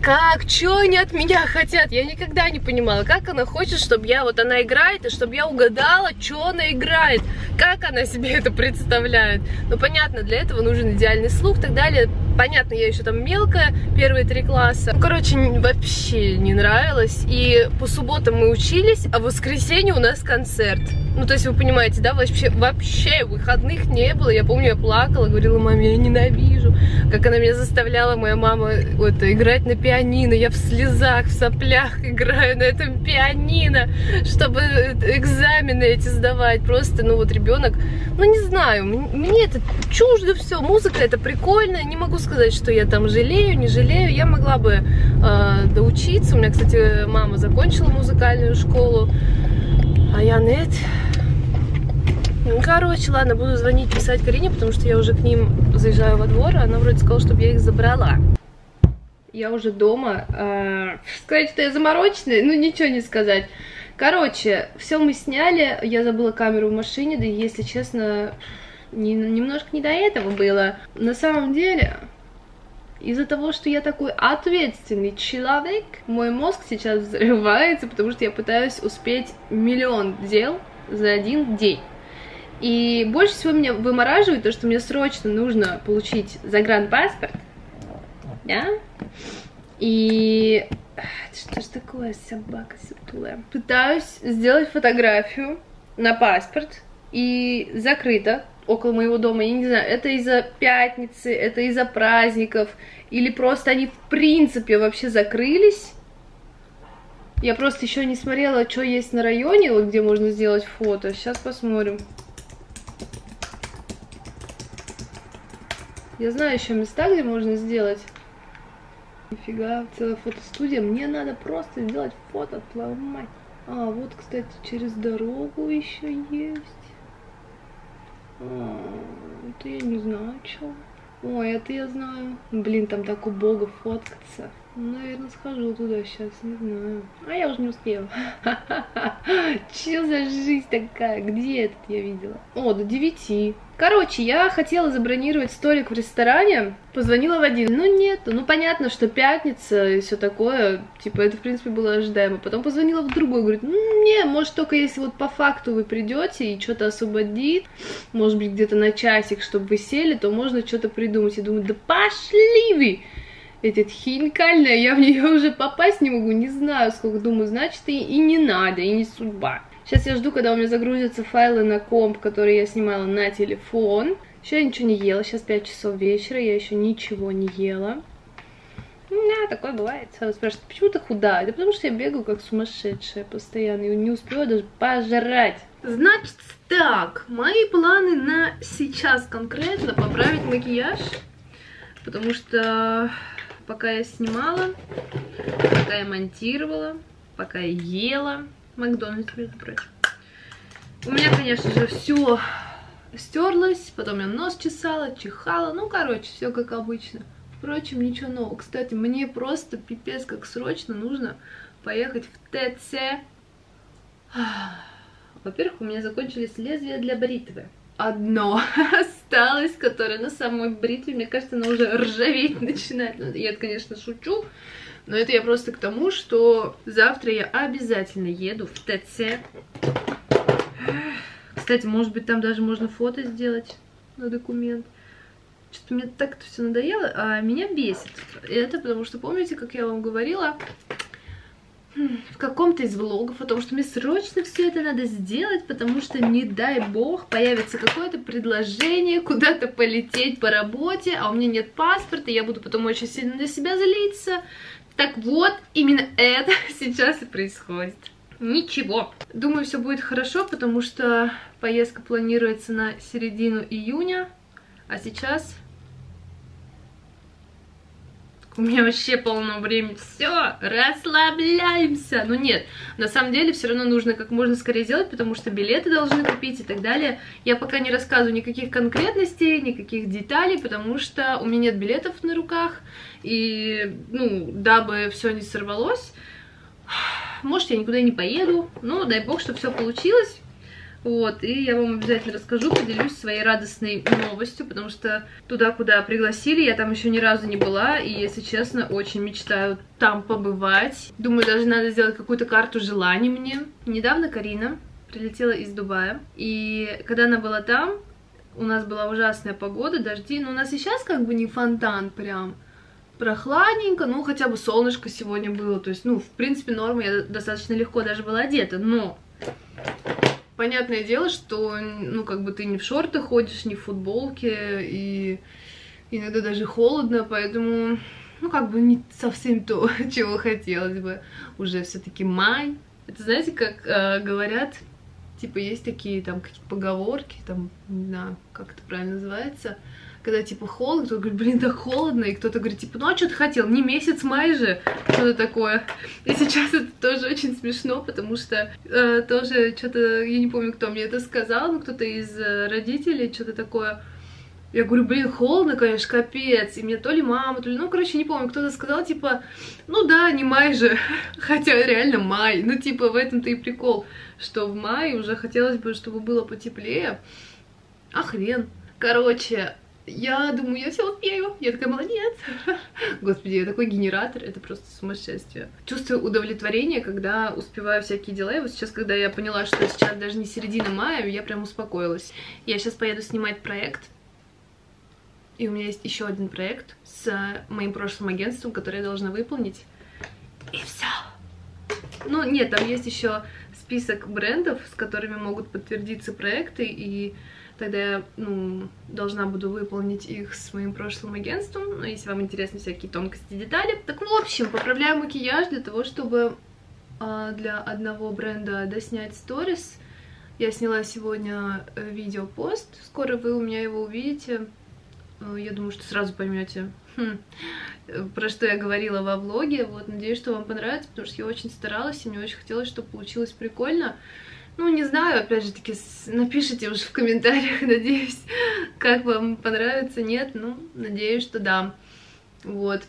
Speaker 1: как, что они от меня хотят? Я никогда не понимала, как она хочет, чтобы я, вот она играет, и чтобы я угадала, что она играет, как она себе это представляет. Ну, понятно, для этого нужен идеальный слух и так далее. Понятно, я еще там мелкая, первые три класса. Ну, короче, вообще не нравилось. И по субботам мы учились, а в воскресенье у нас концерт. Ну, то есть, вы понимаете, да, вообще, вообще выходных не было. Я помню, я плакала, говорила маме, я ненавижу. Как она меня заставляла, моя мама, вот, играть на пианино. Я в слезах, в соплях играю на этом пианино, чтобы экзамены эти сдавать. Просто, ну, вот ребенок, ну, не знаю, мне это чуждо все. Музыка это прикольно. Не могу сказать, что я там жалею, не жалею. Я могла бы э, доучиться. У меня, кстати, мама закончила музыкальную школу, а я нет. Ну, короче, ладно, буду звонить, писать Карине, потому что я уже к ним заезжаю во двор, она вроде сказала, чтобы я их забрала. Я уже дома. Э, сказать, что я замороченная, ну ничего не сказать. Короче, все мы сняли, я забыла камеру в машине, да если честно, не, немножко не до этого было. На самом деле, из-за того, что я такой ответственный человек, мой мозг сейчас взрывается, потому что я пытаюсь успеть миллион дел за один день. И больше всего меня вымораживает то, что мне срочно нужно получить загранпаспорт, да, и что ж такое, собака сутулая. Пытаюсь сделать фотографию на паспорт, и закрыто, около моего дома, я не знаю, это из-за пятницы, это из-за праздников, или просто они в принципе вообще закрылись. Я просто еще не смотрела, что есть на районе, вот где можно сделать фото. Сейчас посмотрим. Я знаю еще места, где можно сделать. Нифига, целая фотостудия. Мне надо просто сделать фото, твою мать. А, вот, кстати, через дорогу еще есть. Это я не знаю, что. Ой, это я знаю. Блин, там так убого фоткаться. Наверное, схожу туда сейчас, не знаю. А я уже не успела. Че за жизнь такая? Где этот я видела? О, до девяти. Короче, я хотела забронировать столик в ресторане, позвонила в один, ну нет, ну понятно, что пятница и все такое, типа это в принципе было ожидаемо. Потом позвонила в другой, говорит, ну не, может только если вот по факту вы придете и что-то освободит, может быть где-то на часик, чтобы вы сели, то можно что-то придумать. И думаю, да пошли вы! Этот хинкальная, я в нее уже попасть не могу, не знаю сколько, думаю, значит и, и не надо, и не судьба. Сейчас я жду, когда у меня загрузятся файлы на комп, которые я снимала на телефон. Еще я ничего не ела, сейчас 5 часов вечера, я еще ничего не ела. Да, такое бывает. Сразу спрашивают, почему ты худая? Да потому что я бегаю как сумасшедшая постоянно и не успеваю даже пожрать. Значит так, мои планы на сейчас конкретно поправить макияж, потому что пока я снимала, пока я монтировала, пока я ела, Макдональдс, между прочим. У меня, конечно же, все стерлось, потом я нос чесала, чихала, ну, короче, все как обычно. Впрочем, ничего нового. Кстати, мне просто пипец как срочно нужно поехать в ТЦ. Во-первых, у меня закончились лезвия для бритвы. Одно осталось, которое на самой бритве, мне кажется, оно уже ржаветь начинает. Ну, я, конечно, шучу, но это я просто к тому, что завтра я обязательно еду в ТЦ. Кстати, может быть, там даже можно фото сделать на документ. Что-то мне так это все надоело, а меня бесит. Это потому что, помните, как я вам говорила, в каком-то из влогов о том, что мне срочно все это надо сделать, потому что, не дай бог, появится какое-то предложение куда-то полететь по работе, а у меня нет паспорта, я буду потом очень сильно на себя злиться. Так вот, именно это сейчас и происходит. Ничего. Думаю, все будет хорошо, потому что поездка планируется на середину июня, а сейчас у меня вообще полно времени. Все, расслабляемся. Но нет, на самом деле все равно нужно как можно скорее сделать, потому что билеты должны купить и так далее. Я пока не рассказываю никаких конкретностей, никаких деталей, потому что у меня нет билетов на руках. И, ну, дабы все не сорвалось, может, я никуда не поеду. Ну, дай бог, что все получилось. Вот, и я вам обязательно расскажу, поделюсь своей радостной новостью, потому что туда, куда пригласили, я там еще ни разу не была, и, если честно, очень мечтаю там побывать. Думаю, даже надо сделать какую-то карту желаний мне. Недавно Карина прилетела из Дубая, и когда она была там, у нас была ужасная погода, дожди, но у нас и сейчас как бы не фонтан прям, прохладненько, ну, хотя бы солнышко сегодня было, то есть, ну, в принципе, норма, я достаточно легко даже была одета, но понятное дело, что, ну, как бы ты не в шортах ходишь, не в футболке, и иногда даже холодно, поэтому, ну, как бы не совсем то, чего хотелось бы. Уже все таки май. Это, знаете, как э, говорят, типа, есть такие там какие-то поговорки, там, не знаю, как это правильно называется, когда, типа, холодно, кто-то говорит, блин, так холодно, и кто-то говорит, типа, ну, а что ты хотел, не месяц май же, что-то такое. И сейчас это тоже очень смешно, потому что э, тоже что-то, я не помню, кто мне это сказал, но кто-то из э, родителей, что-то такое, я говорю, блин, холодно, конечно, капец. И мне то ли мама, то ли, ну, короче, не помню, кто-то сказал, типа, ну да, не май же. Хотя реально май. Ну, типа, в этом-то и прикол, что в мае уже хотелось бы, чтобы было потеплее. А хрен. Короче, я думаю, я все успею. Я такая, молодец. Господи, я такой генератор, это просто сумасшествие. Чувствую удовлетворение, когда успеваю всякие дела. И вот сейчас, когда я поняла, что сейчас даже не середина мая, я прям успокоилась. Я сейчас поеду снимать проект. И у меня есть еще один проект с моим прошлым агентством, который я должна выполнить. И все. Ну, нет, там есть еще список брендов, с которыми могут подтвердиться проекты, и Тогда я ну, должна буду выполнить их с моим прошлым агентством. Ну, если вам интересны всякие тонкости, детали. Так, в общем, поправляю макияж для того, чтобы э, для одного бренда доснять сторис. Я сняла сегодня э, видеопост. Скоро вы у меня его увидите. Э, я думаю, что сразу поймете, хм, про что я говорила во влоге. Вот, надеюсь, что вам понравится, потому что я очень старалась, и мне очень хотелось, чтобы получилось прикольно. Ну, не знаю, опять же таки, напишите уже в комментариях, надеюсь, как вам понравится, нет, ну, надеюсь, что да. Вот.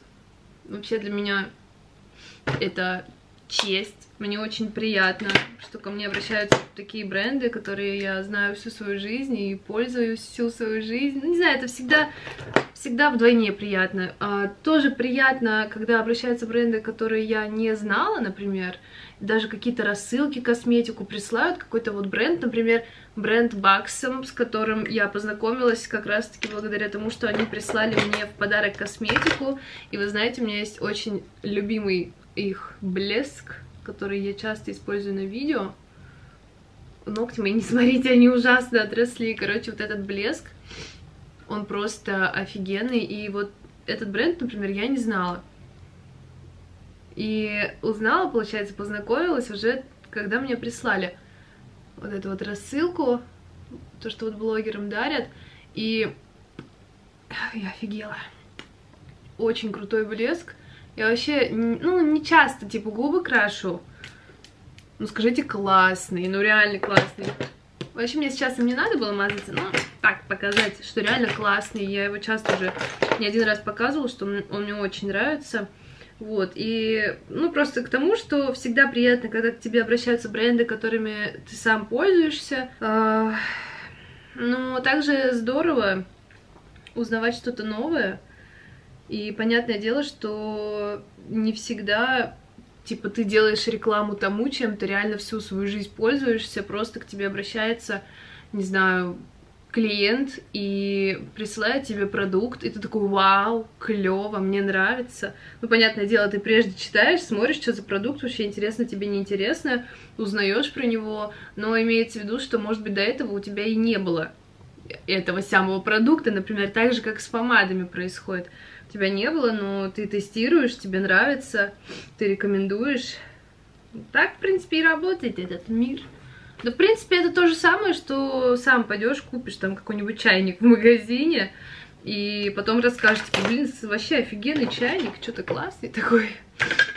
Speaker 1: Вообще для меня это честь. Мне очень приятно, что ко мне обращаются такие бренды, которые я знаю всю свою жизнь и пользуюсь всю свою жизнь. Ну, не знаю, это всегда, всегда вдвойне приятно. А, тоже приятно, когда обращаются бренды, которые я не знала, например, даже какие-то рассылки, косметику присылают, какой-то вот бренд, например, бренд Баксом, с которым я познакомилась как раз-таки благодаря тому, что они прислали мне в подарок косметику, и вы знаете, у меня есть очень любимый их блеск, который я часто использую на видео, ногти мои, не смотрите, они ужасно отросли, короче, вот этот блеск, он просто офигенный, и вот этот бренд, например, я не знала, и узнала, получается, познакомилась уже, когда мне прислали вот эту вот рассылку, то, что вот блогерам дарят, и я офигела. Очень крутой блеск. Я вообще, ну, не часто, типа, губы крашу. Ну, скажите, классный, ну, реально классный. Вообще, мне сейчас им не надо было мазаться, но так, показать, что реально классный. Я его часто уже не один раз показывала, что он мне очень нравится. Вот, и, ну, просто к тому, что всегда приятно, когда к тебе обращаются бренды, которыми ты сам пользуешься. А, но также здорово узнавать что-то новое. И понятное дело, что не всегда, типа, ты делаешь рекламу тому, чем ты реально всю свою жизнь пользуешься, просто к тебе обращается, не знаю, клиент и присылает тебе продукт, и ты такой, вау, клево, мне нравится. Ну, понятное дело, ты прежде читаешь, смотришь, что за продукт, вообще интересно тебе, не интересно, узнаешь про него, но имеется в виду, что, может быть, до этого у тебя и не было этого самого продукта, например, так же, как с помадами происходит. Тебя не было, но ты тестируешь, тебе нравится, ты рекомендуешь. Так, в принципе, и работает этот мир. Да, в принципе, это то же самое, что сам пойдешь, купишь там какой-нибудь чайник в магазине, и потом расскажешь, типа, блин, вообще офигенный чайник, что-то классный такой.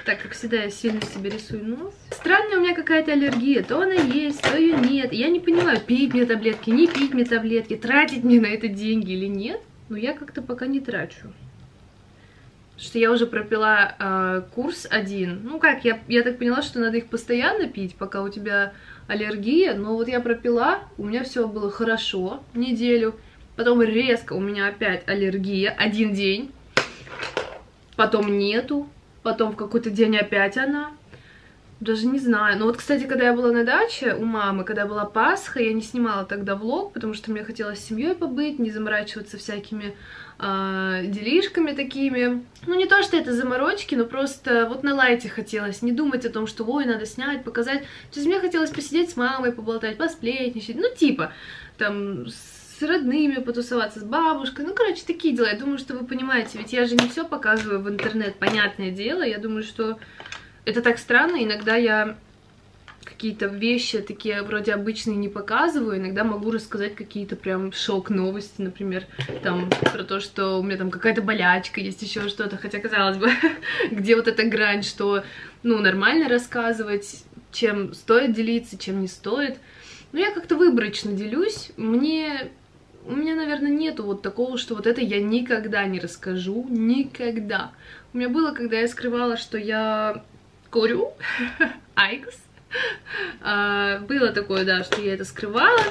Speaker 1: Так, как всегда, я сильно себе рисую нос. Странная у меня какая-то аллергия. То она есть, то ее нет. Я не понимаю, пить мне таблетки, не пить мне таблетки, тратить мне на это деньги или нет. Но я как-то пока не трачу. Что я уже пропила э, курс один. Ну как, я, я так поняла, что надо их постоянно пить, пока у тебя аллергия, но вот я пропила, у меня все было хорошо неделю, потом резко у меня опять аллергия, один день, потом нету, потом в какой-то день опять она, даже не знаю. Но вот, кстати, когда я была на даче у мамы, когда была Пасха, я не снимала тогда влог, потому что мне хотелось с семьей побыть, не заморачиваться всякими э, делишками такими. Ну, не то, что это заморочки, но просто вот на лайте хотелось не думать о том, что, ой, надо снять, показать. То есть мне хотелось посидеть с мамой, поболтать, посплетничать, ну, типа, там, с родными потусоваться, с бабушкой, ну, короче, такие дела. Я думаю, что вы понимаете, ведь я же не все показываю в интернет, понятное дело. Я думаю, что это так странно, иногда я какие-то вещи такие вроде обычные не показываю, иногда могу рассказать какие-то прям шок-новости, например, там про то, что у меня там какая-то болячка, есть еще что-то, хотя, казалось бы, где вот эта грань, что, ну, нормально рассказывать, чем стоит делиться, чем не стоит. Но я как-то выборочно делюсь, мне... У меня, наверное, нету вот такого, что вот это я никогда не расскажу, никогда. У меня было, когда я скрывала, что я курю, айкос, а, было такое, да, что я это скрывала.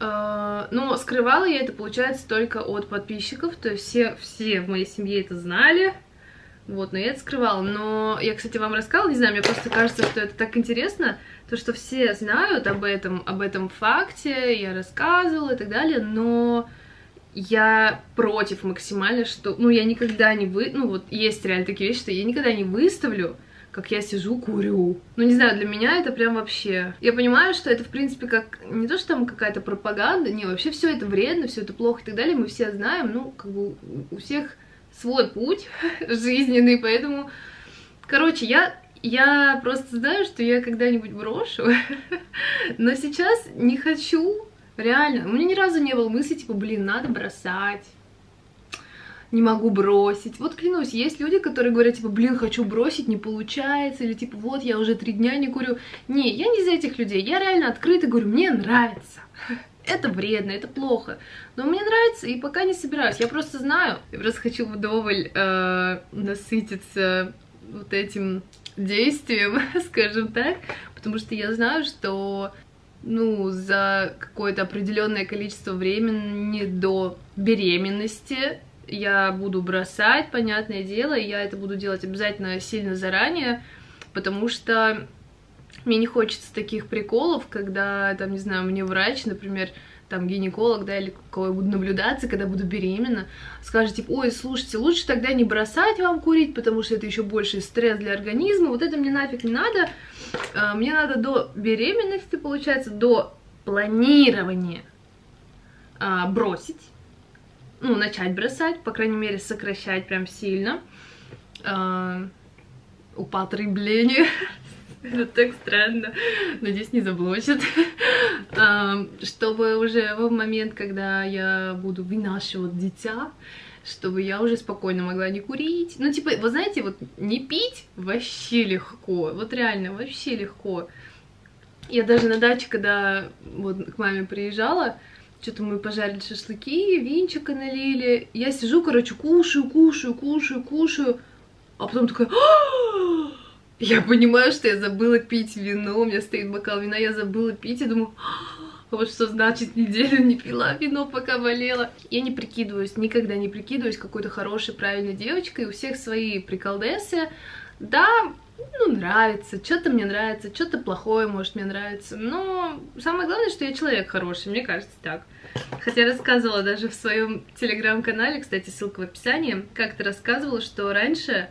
Speaker 1: А, но скрывала я это, получается, только от подписчиков. То есть все, все в моей семье это знали. Вот, но я это скрывала. Но я, кстати, вам рассказала, не знаю, мне просто кажется, что это так интересно, то, что все знают об этом, об этом факте, я рассказывала и так далее, но я против максимально, что, ну, я никогда не вы, ну, вот есть реально такие вещи, что я никогда не выставлю, как я сижу, курю. Ну, не знаю, для меня это прям вообще... Я понимаю, что это, в принципе, как... Не то, что там какая-то пропаганда, не, вообще все это вредно, все это плохо и так далее, мы все знаем, ну, как бы у всех свой путь жизненный, поэтому... Короче, я я просто знаю, что я когда-нибудь брошу, но сейчас не хочу, реально. У меня ни разу не было мысли, типа, блин, надо бросать не могу бросить. Вот клянусь, есть люди, которые говорят, типа, блин, хочу бросить, не получается, или типа, вот, я уже три дня не курю. Не, я не из этих людей, я реально открыто говорю, мне нравится. Это вредно, это плохо. Но мне нравится, и пока не собираюсь. Я просто знаю, я просто хочу вдоволь э, насытиться вот этим действием, скажем так, потому что я знаю, что ну, за какое-то определенное количество времени до беременности. Я буду бросать, понятное дело, и я это буду делать обязательно сильно заранее, потому что мне не хочется таких приколов, когда, там, не знаю, мне врач, например, там, гинеколог, да, или кого я буду наблюдаться, когда буду беременна, скажет, типа, ой, слушайте, лучше тогда не бросать вам курить, потому что это еще больше стресс для организма, вот это мне нафиг не надо, а, мне надо до беременности, получается, до планирования а, бросить, ну, начать бросать, по крайней мере, сокращать прям сильно. Uh, употребление. Это так странно. Надеюсь, не заблочат. Uh, чтобы уже в момент, когда я буду вынашивать дитя, чтобы я уже спокойно могла не курить. Ну, типа, вы знаете, вот не пить вообще легко. Вот реально, вообще легко. Я даже на даче, когда вот к маме приезжала, что-то мы пожарили шашлыки, винчика налили. Я сижу, короче, кушаю, кушаю, кушаю, кушаю. А потом такая... Я понимаю, что я забыла пить вино. У меня стоит бокал вина, я забыла пить. И думаю, «А, вот что значит неделю не пила вино, пока болела. Я не прикидываюсь, никогда не прикидываюсь какой-то хорошей, правильной девочкой. У всех свои приколдесы. Да, ну, нравится, что-то мне нравится, что-то плохое, может, мне нравится. Но самое главное, что я человек хороший, мне кажется так. Хотя рассказывала даже в своем телеграм-канале, кстати, ссылка в описании, как-то рассказывала, что раньше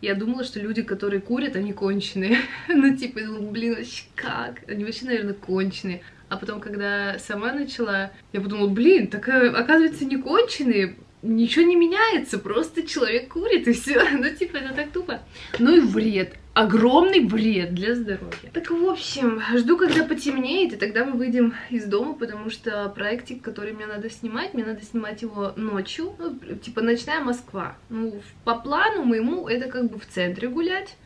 Speaker 1: я думала, что люди, которые курят, они конченые. ну, типа, блин, вообще как? Они вообще, наверное, конченые. А потом, когда сама начала, я подумала, блин, так э, оказывается, не конченые ничего не меняется, просто человек курит и все. Ну, типа, это так тупо. Ну и вред. Огромный вред для здоровья. Так, в общем, жду, когда потемнеет, и тогда мы выйдем из дома, потому что проектик, который мне надо снимать, мне надо снимать его ночью, ну, типа ночная Москва. Ну, по плану моему это как бы в центре гулять.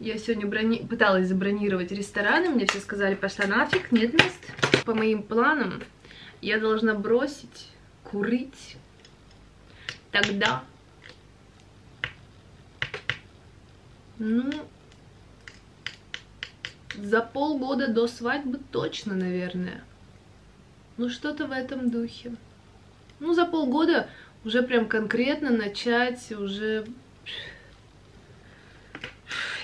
Speaker 1: Я сегодня брони... пыталась забронировать рестораны, мне все сказали, пошла нафиг, нет мест. По моим планам я должна бросить курить тогда, ну, за полгода до свадьбы точно, наверное. Ну, что-то в этом духе. Ну, за полгода уже прям конкретно начать уже...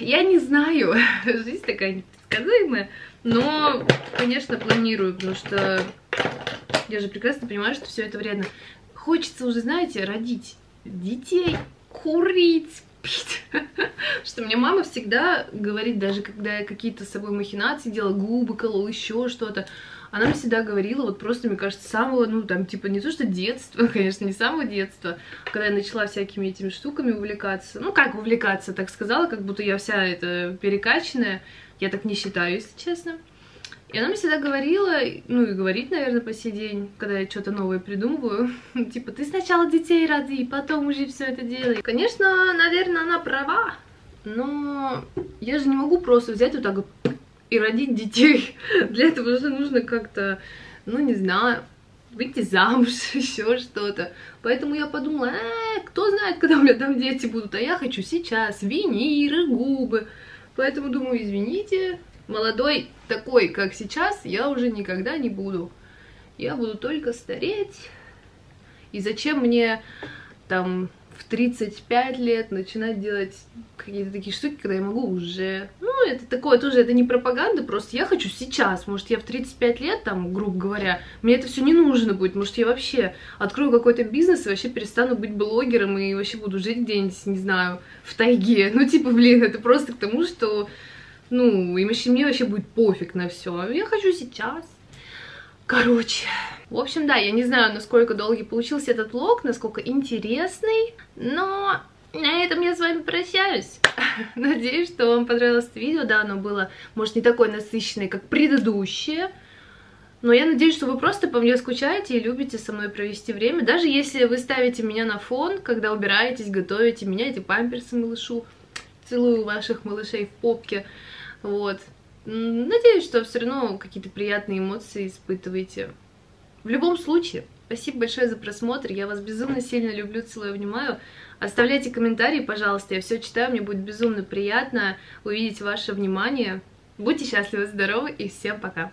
Speaker 1: Я не знаю, жизнь такая непредсказуемая, но, конечно, планирую, потому что я же прекрасно понимаю, что все это вредно хочется уже, знаете, родить детей, курить, пить. Что мне мама всегда говорит, даже когда я какие-то с собой махинации делала, губы колола, еще что-то, она мне всегда говорила, вот просто, мне кажется, самого, ну, там, типа, не то, что детства, конечно, не самого детства, когда я начала всякими этими штуками увлекаться, ну, как увлекаться, так сказала, как будто я вся эта перекачанная, я так не считаю, если честно. И она мне всегда говорила, ну и говорит, наверное, по сей день, когда я что-то новое придумываю, типа, ты сначала детей роди, потом уже все это делай. Конечно, наверное, она права, но я же не могу просто взять вот так и родить детей. Для этого же нужно как-то, ну не знаю, выйти замуж, еще что-то. Поэтому я подумала, э, кто знает, когда у меня там дети будут, а я хочу сейчас виниры, губы. Поэтому думаю, извините, молодой такой, как сейчас, я уже никогда не буду. Я буду только стареть. И зачем мне там в 35 лет начинать делать какие-то такие штуки, когда я могу уже... Ну, это такое тоже, это не пропаганда, просто я хочу сейчас. Может, я в 35 лет, там, грубо говоря, мне это все не нужно будет. Может, я вообще открою какой-то бизнес и вообще перестану быть блогером и вообще буду жить где-нибудь, не знаю, в тайге. Ну, типа, блин, это просто к тому, что ну, и мне вообще будет пофиг на все. Я хочу сейчас. Короче, в общем, да, я не знаю, насколько долгий получился этот влог, насколько интересный, но на этом я с вами прощаюсь. Надеюсь, что вам понравилось это видео. Да, оно было, может, не такое насыщенное, как предыдущее. Но я надеюсь, что вы просто по мне скучаете и любите со мной провести время. Даже если вы ставите меня на фон, когда убираетесь, готовите, меняете памперсы малышу. Целую ваших малышей в попке. Вот. Надеюсь, что все равно какие-то приятные эмоции испытываете. В любом случае, спасибо большое за просмотр. Я вас безумно сильно люблю, целую, обнимаю. Оставляйте комментарии, пожалуйста. Я все читаю, мне будет безумно приятно увидеть ваше внимание. Будьте счастливы, здоровы и всем пока!